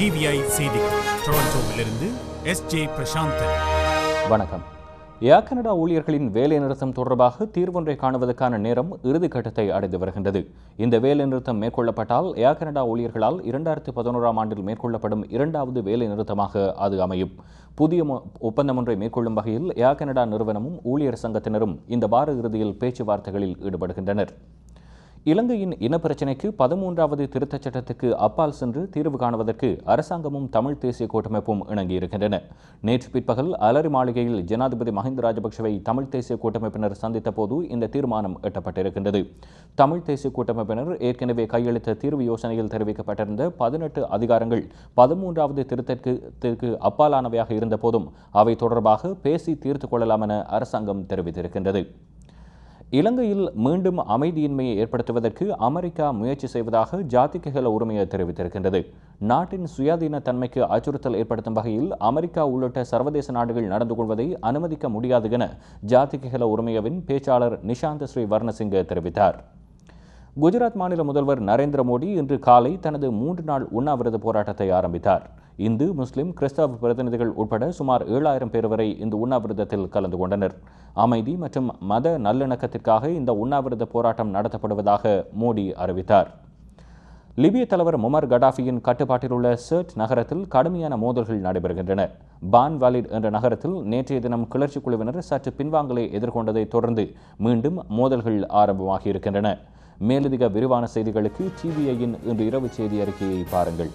TVI செய்திகள். டொரண்டோவிலிருந்து S J Prasanthan. வணக்கம். ஏர் கனடா ஊழியர்களின் வேலைநிறுத்தம் தொடர்பாக தீர்வொன்றை காணுவதற்கான நேரம் இறுதிக்கட்டத்தை அடைந்து வருகின்றது. இந்த வேலைநிறுத்தம் மேற்கொள்ளப்பட்டால் ஏர் கனடா ஊழியர்களால் இரண்டாயிரத்து பதினோராம் ஆண்டில் மேற்கொள்ளப்படும் இரண்டாவது வேலைநிறுத்தமாக அது அமையும். புதிய மொ- ஒப்பந்தம் ஒன்றை மேற்கொள்ளும் வகையில் ஏர் கனடா நிறுவனமும் ஊழியர் சங்கத்தினரும் இந்த வார இறுதியில் பேச்சுவார்த்தைகளில் ஈடுபடுகின்றனர். இலங்கையின் இனப்பிரச்சினைக்கு பதிமூன்றாவது திருத்தச் சட்டத்துக்கு அப்பால் சென்று தீர்வு காணுவதற்கு அரசாங்கமும் தமிழ் தேசிய கூட்டமைப்பும் இணங்கியிருக்கின்றன. நேற்று பிற்பகல் அலரி மாளிகையில் ஜனாதிபதி மஹிந்த ராஜபக்ஷவை தமிழ் தேசிய கூட்டமைப்பினர் சந்தித்த போது இந்த தீர்மானம் எட்டப்பட்டிருக்கின்றது. தமிழ் தேசிய கூட்டமைப்பினர் ஏற்கனவே கையளித்த தீர்வு யோசனையில் தெரிவிக்கப்பட்டிருந்த பதினெட்டு அதிகாரங்கள் பதிமூன்றாவது திருத்தத்திற்கு அப்பாலானவையாக இருந்தபோதும் அவை தொடர்பாக பேசி தீர்த்து கொள்ளலாம் என அரசாங்கம் தெரிவித்திருக்கின்றது. இலங்கையில் மீண்டும் அமைதியின்மையை ஏற்படுத்துவதற்கு அமெரிக்கா முயற்சி செய்வதாக ஜாதிகஹல உரிமையை தெரிவித்திருக்கின்றது. நாட்டின் சுயாதீன தன்மைக்கு அச்சுறுத்தல் ஏற்படுத்தும் வகையில் அமெரிக்கா உள்ளிட்ட சர்வதேச நாடுகள் நடந்து கொள்வதை அனுமதிக்க முடியாது என ஜாதிகஹல உரிமையவின் பேச்சாளர் நிஷாந்த் ஸ்ரீ வர்ணசிங்க தெரிவித்தார். குஜராத் மாநில முதல்வர் நரேந்திர மோடி இன்று காலை தனது மூன்று நாள் உண்ணாவிரத போராட்டத்தை ஆரம்பித்தார். இந்து முஸ்லிம் கிறிஸ்தவ பிரதிநிதிகள் உட்பட சுமார் ஏழாயிரம் பேர் வரை இந்த உண்ணாவிரதத்தில் கலந்து கொண்டனர். அமைதி மற்றும் மத நல்லிணக்கத்திற்காக இந்த உண்ணாவிரத போராட்டம் நடத்தப்படுவதாக மோடி அறிவித்தார். லிபிய தலைவர் முமர் கடாஃபியின் கட்டுப்பாட்டில் உள்ள சர்ட் நகரத்தில் கடுமையான மோதல்கள் நடைபெறுகின்றன. பான் வாலிட் என்ற நகரத்தில் நேற்றைய தினம் கிளர்ச்சி குழுவினர் சற்று பின்வாங்கலை எதிர்கொண்டதை தொடர்ந்து மீண்டும் மோதல்கள் ஆரம்பமாகியிருக்கின்றன. மேலதிக விரிவான செய்திகளுக்கு டிவிஐயின் இன்று இரவு செய்தி அறிக்கையை பாருங்கள்.